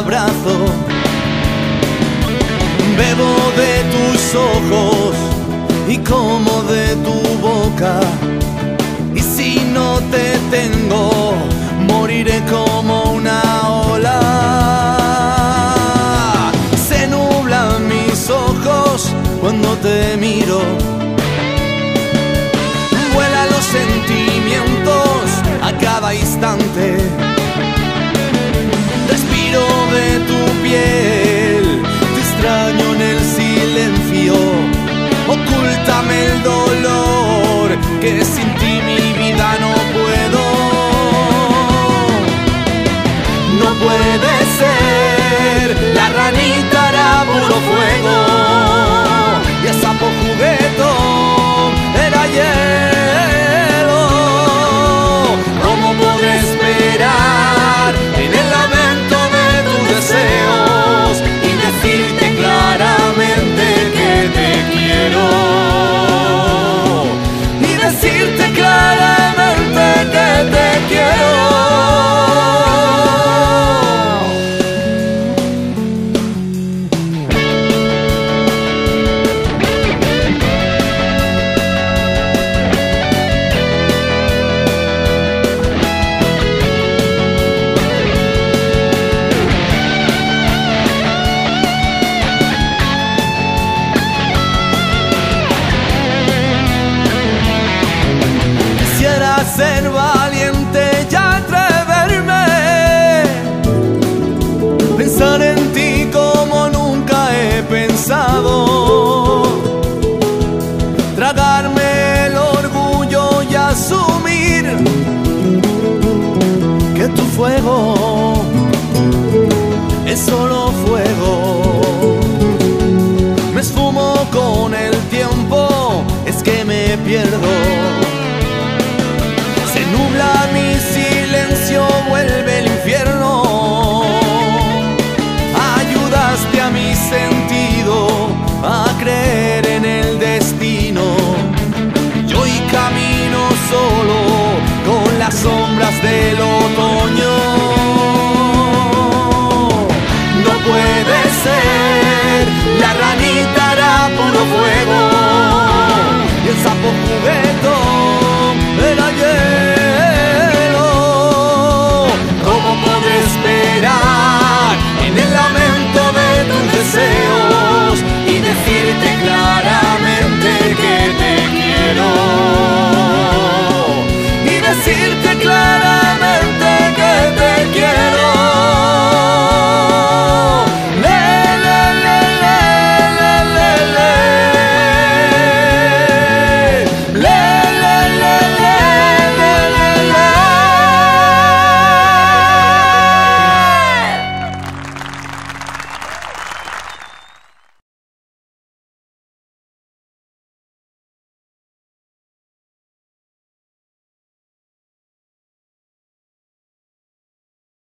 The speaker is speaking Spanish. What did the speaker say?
abrazo. Bebo de tus ojos y como de tu boca. Y si no te tengo, moriré como una ola. Se nublan mis ojos cuando te miro. Vuela los sentimientos a cada instante. Dolor que sin ti mi vida no puedo. No puede ser, la ranita era puro fuego ser valiente y atreverme, pensar en ti como nunca he pensado, tragarme el orgullo y asumir que tu fuego